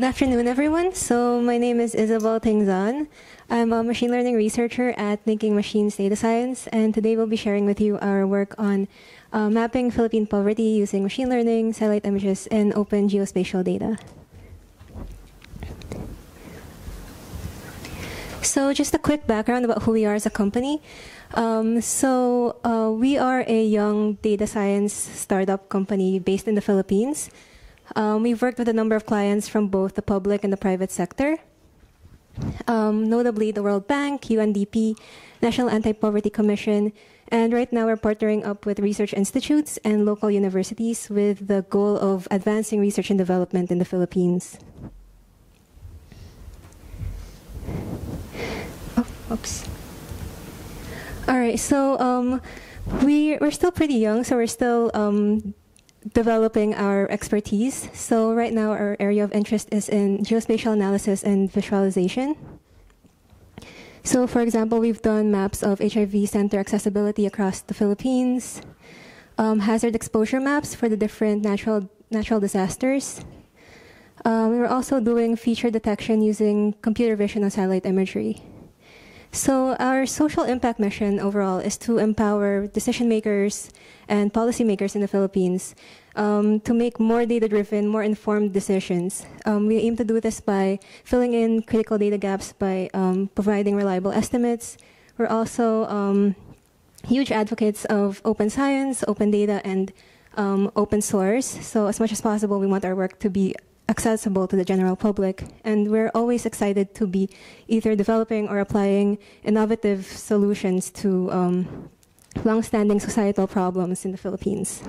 Good afternoon, everyone. So my name is Isabelle Tingzon. I'm a machine learning researcher at Thinking Machines Data Science, and today we'll be sharing with you our work on uh, mapping Philippine poverty using machine learning, satellite images, and open geospatial data. So just a quick background about who we are as a company. Um, so uh, we are a young data science startup company based in the Philippines. Um, we've worked with a number of clients from both the public and the private sector, um, notably the World Bank, UNDP, National Anti-Poverty Commission, and right now we're partnering up with research institutes and local universities with the goal of advancing research and development in the Philippines. Oh, oops. All right, so um, we, we're still pretty young, so we're still um, developing our expertise. So right now our area of interest is in geospatial analysis and visualization. So for example, we've done maps of HIV center accessibility across the Philippines, um, hazard exposure maps for the different natural, natural disasters. Um, we were also doing feature detection using computer vision and satellite imagery. So our social impact mission overall is to empower decision makers and policymakers in the Philippines um, to make more data-driven, more informed decisions. Um, we aim to do this by filling in critical data gaps by um, providing reliable estimates. We're also um, huge advocates of open science, open data, and um, open source. So as much as possible, we want our work to be accessible to the general public. And we're always excited to be either developing or applying innovative solutions to um, long-standing societal problems in the Philippines.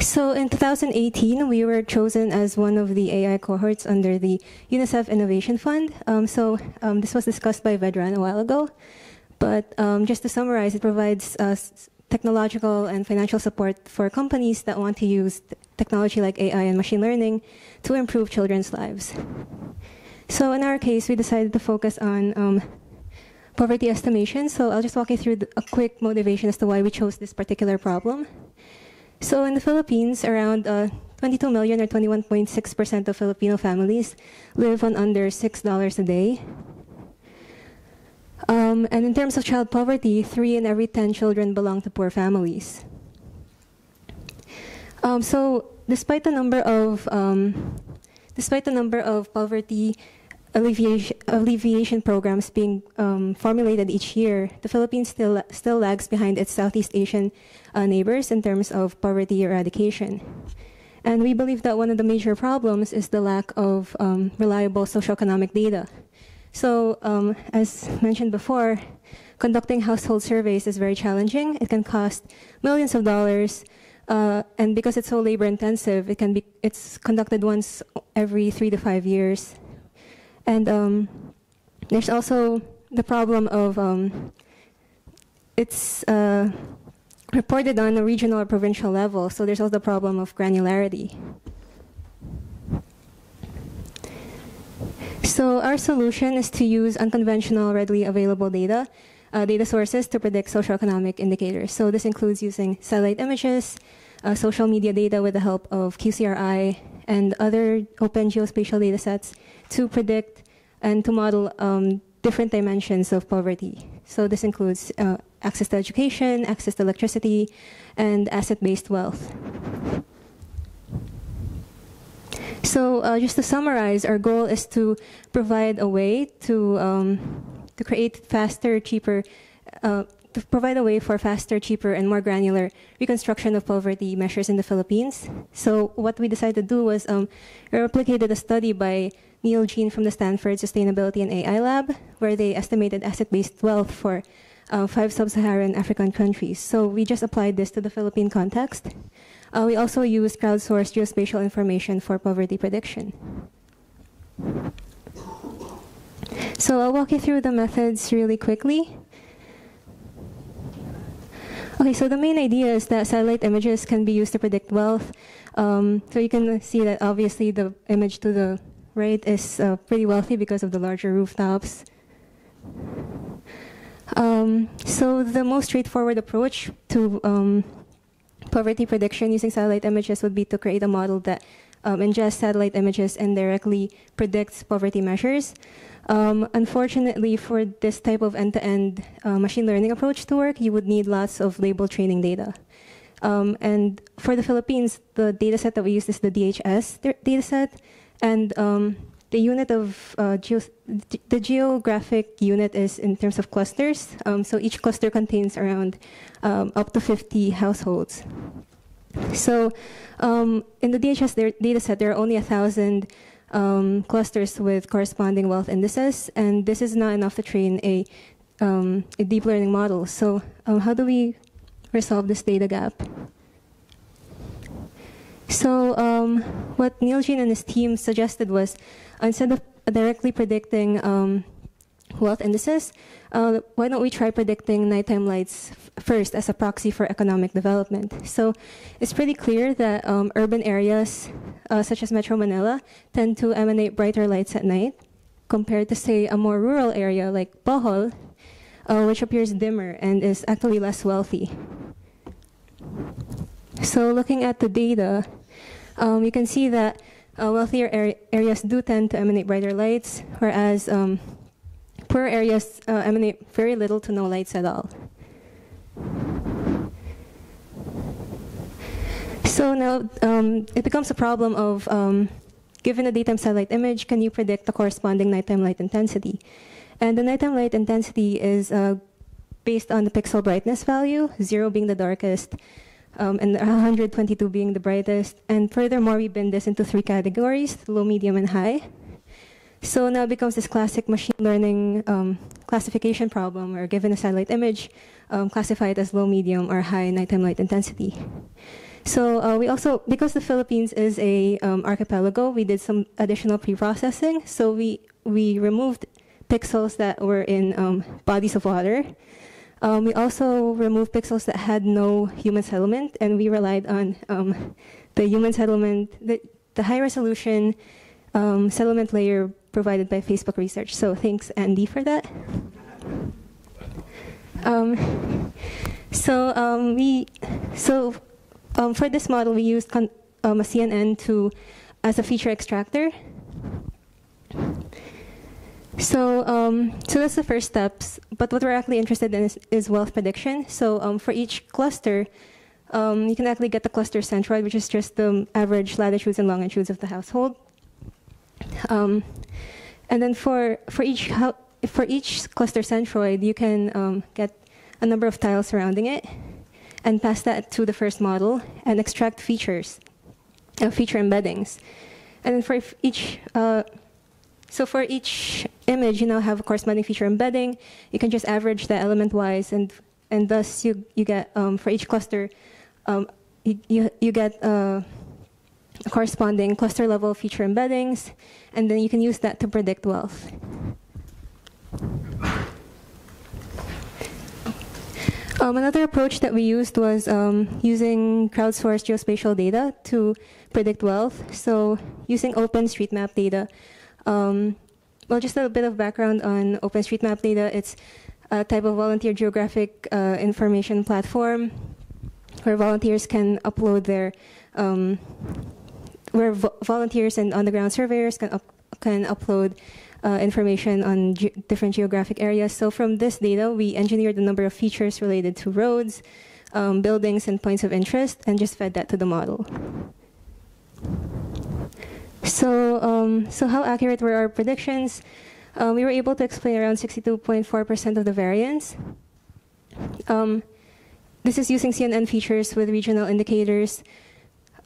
So in 2018, we were chosen as one of the AI cohorts under the UNICEF Innovation Fund. Um, so um, this was discussed by Vedran a while ago. But um, just to summarize, it provides us technological and financial support for companies that want to use technology like AI and machine learning to improve children's lives. So in our case, we decided to focus on um, poverty estimation. So I'll just walk you through a quick motivation as to why we chose this particular problem. So in the Philippines, around uh, 22 million or 21.6% of Filipino families live on under $6 a day. Um, and in terms of child poverty, three in every 10 children belong to poor families. Um, so despite the number of um, despite the number of poverty alleviation, alleviation programs being um, formulated each year, the Philippines still still lags behind its Southeast Asian uh, neighbors in terms of poverty eradication. And we believe that one of the major problems is the lack of um, reliable socioeconomic data. So, um, as mentioned before, conducting household surveys is very challenging. It can cost millions of dollars, uh, and because it's so labor intensive, it can be it's conducted once every three to five years. And um, there's also the problem of um, it's uh, reported on a regional or provincial level, so there's also the problem of granularity. So our solution is to use unconventional, readily available data, uh, data sources to predict socioeconomic indicators. So this includes using satellite images, uh, social media data with the help of QCRI, and other open geospatial data sets to predict and to model um, different dimensions of poverty. So this includes uh, access to education, access to electricity, and asset-based wealth. So uh, just to summarize, our goal is to provide a way to um, to create faster, cheaper, uh, to provide a way for faster, cheaper, and more granular reconstruction of poverty measures in the Philippines. So what we decided to do was um, we replicated a study by Neal Jean from the Stanford Sustainability and AI Lab, where they estimated asset-based wealth for uh, five sub-Saharan African countries. So we just applied this to the Philippine context. Uh, we also use crowdsourced geospatial information for poverty prediction. So I'll walk you through the methods really quickly. Okay, so the main idea is that satellite images can be used to predict wealth. Um, so you can see that obviously the image to the right is uh, pretty wealthy because of the larger rooftops. Um, so the most straightforward approach to um, poverty prediction using satellite images would be to create a model that um, ingests satellite images and directly predicts poverty measures. Um, unfortunately, for this type of end-to-end uh, machine learning approach to work, you would need lots of label training data. Um, and for the Philippines, the data set that we use is the DHS data set. And um, the unit of uh, the geographic unit is in terms of clusters. Um, so each cluster contains around um, up to 50 households. So um, in the DHS data set, there are only thousand um, clusters with corresponding wealth indices, and this is not enough to train a, um, a deep learning model. So um, how do we resolve this data gap? So um, what Neal Jean and his team suggested was, instead of directly predicting um, wealth indices, uh, why don't we try predicting nighttime lights first as a proxy for economic development? So it's pretty clear that um, urban areas, uh, such as Metro Manila, tend to emanate brighter lights at night, compared to, say, a more rural area like Bohol, uh, which appears dimmer and is actually less wealthy. So looking at the data, um, you can see that uh, wealthier areas do tend to emanate brighter lights, whereas um, Poor areas uh, emanate very little to no lights at all. So now um, it becomes a problem of, um, given a daytime satellite image, can you predict the corresponding nighttime light intensity? And the nighttime light intensity is uh, based on the pixel brightness value, 0 being the darkest, um, and 122 being the brightest. And furthermore, we bin this into three categories, low, medium, and high. So now becomes this classic machine learning um, classification problem where given a satellite image, um, classify it as low, medium, or high nighttime light intensity. So uh, we also, because the Philippines is a um, archipelago, we did some additional pre-processing. So we, we removed pixels that were in um, bodies of water. Um, we also removed pixels that had no human settlement, and we relied on um, the human settlement, the, the high resolution um, settlement layer provided by Facebook Research. So thanks, Andy, for that. Um, so um, we, so um, for this model, we used a CNN to as a feature extractor. So, um, so that's the first steps. But what we're actually interested in is, is wealth prediction. So um, for each cluster, um, you can actually get the cluster centroid, which is just the average latitudes and longitudes of the household. Um, and then for, for, each, for each cluster centroid, you can um, get a number of tiles surrounding it and pass that to the first model and extract features, uh, feature embeddings. And then for each, uh, so for each image, you now have a corresponding feature embedding. You can just average the element-wise, and and thus you you get um, for each cluster, um, you, you, you get. Uh, corresponding cluster level feature embeddings, and then you can use that to predict wealth. Um, another approach that we used was um, using crowdsourced geospatial data to predict wealth. So using OpenStreetMap data. Um, well, just a bit of background on OpenStreetMap data. It's a type of volunteer geographic uh, information platform where volunteers can upload their um, where vo volunteers and on-the-ground surveyors can, up can upload uh, information on ge different geographic areas. So from this data, we engineered a number of features related to roads, um, buildings, and points of interest, and just fed that to the model. So, um, so how accurate were our predictions? Uh, we were able to explain around 62.4% of the variance. Um, this is using CNN features with regional indicators.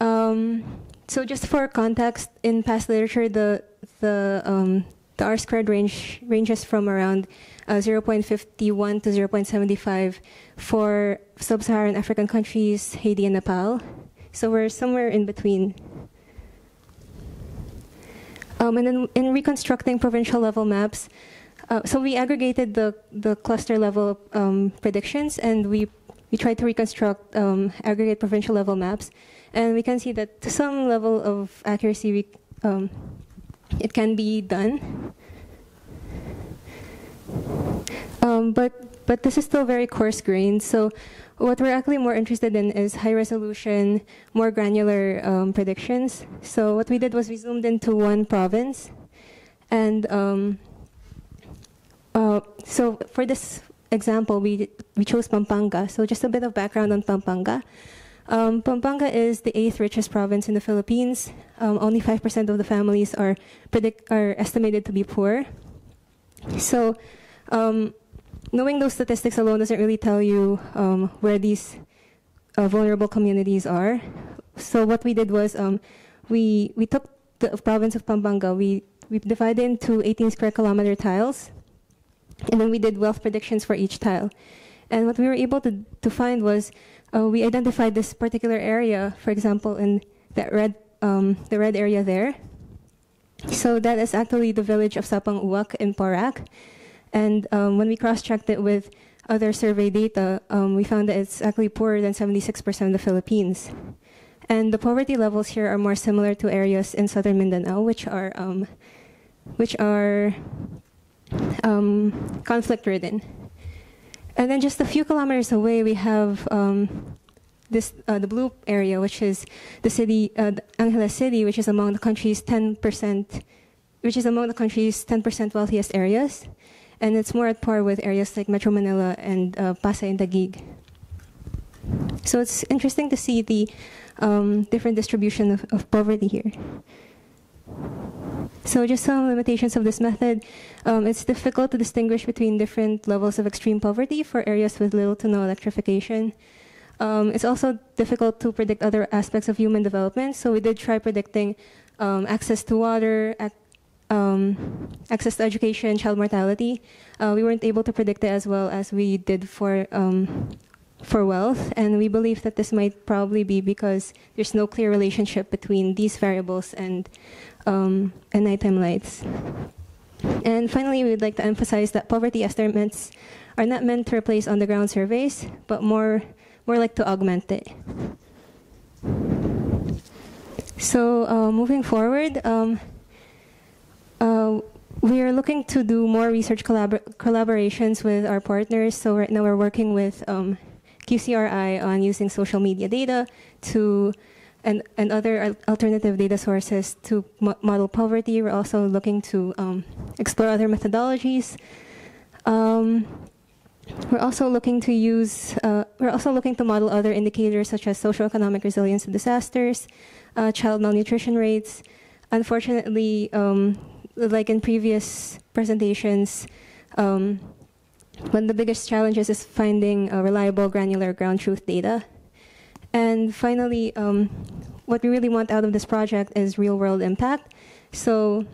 Um, so just for context, in past literature, the the um, the R squared range ranges from around uh, 0.51 to 0.75 for sub-Saharan African countries, Haiti and Nepal. So we're somewhere in between. Um, and then in reconstructing provincial level maps, uh, so we aggregated the, the cluster level um, predictions and we, we tried to reconstruct um, aggregate provincial level maps. And we can see that to some level of accuracy, we, um, it can be done. Um, but but this is still very coarse grained. So what we're actually more interested in is high resolution, more granular um, predictions. So what we did was we zoomed into one province, and um, uh, so for this example, we we chose Pampanga. So just a bit of background on Pampanga. Um, Pampanga is the eighth richest province in the Philippines. Um, only 5% of the families are, predict, are estimated to be poor. So, um, knowing those statistics alone doesn't really tell you um, where these uh, vulnerable communities are. So, what we did was um, we, we took the province of Pampanga, we, we divided into 18 square kilometer tiles, and then we did wealth predictions for each tile. And what we were able to, to find was uh, we identified this particular area, for example, in that red, um, the red area there. So that is actually the village of Sapang Uwak in Porac. And um, when we cross-checked it with other survey data, um, we found that it's actually poorer than 76% of the Philippines. And the poverty levels here are more similar to areas in southern Mindanao, which are, um, which are um, conflict-ridden. And then just a few kilometers away, we have um, this uh, the blue area, which is the city, uh, Angeles City, which is among the country's 10%, which is among the country's 10% wealthiest areas, and it's more at par with areas like Metro Manila and uh, Pasay and Taguig. So it's interesting to see the um, different distribution of, of poverty here. So just some limitations of this method. Um, it's difficult to distinguish between different levels of extreme poverty for areas with little to no electrification. Um, it's also difficult to predict other aspects of human development. So we did try predicting um, access to water, ac um, access to education, child mortality. Uh, we weren't able to predict it as well as we did for um, for wealth, and we believe that this might probably be because there's no clear relationship between these variables and um, and nighttime lights. And finally, we would like to emphasize that poverty estimates are not meant to replace on-the-ground surveys, but more, more like to augment it. So uh, moving forward, um, uh, we are looking to do more research collabor collaborations with our partners. So right now we're working with um, QCRI on using social media data to and, and other alternative data sources to mo model poverty. We're also looking to um, explore other methodologies. Um, we're also looking to use, uh, we're also looking to model other indicators such as socioeconomic resilience to disasters, uh, child malnutrition rates. Unfortunately, um, like in previous presentations, um, one of the biggest challenges is finding reliable granular ground truth data. And finally, um, what we really want out of this project is real world impact. So,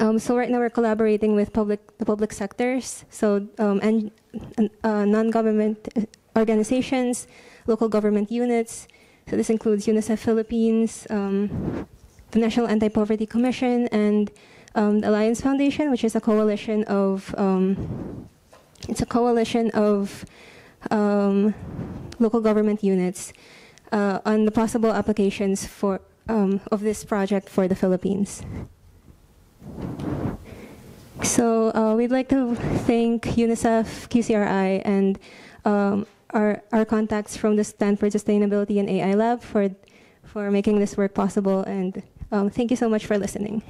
um, so right now we're collaborating with public, the public sectors, so um, and uh, non-government organizations, local government units. So this includes UNICEF Philippines, um, the National Anti-Poverty Commission, and um, the Alliance Foundation, which is a coalition of um, it's a coalition of um, local government units uh, on the possible applications for, um, of this project for the Philippines. So uh, we'd like to thank UNICEF, QCRI, and um, our, our contacts from the Stanford Sustainability and AI Lab for, for making this work possible. And um, thank you so much for listening.